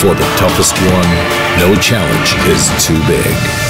For the toughest one, no challenge is too big.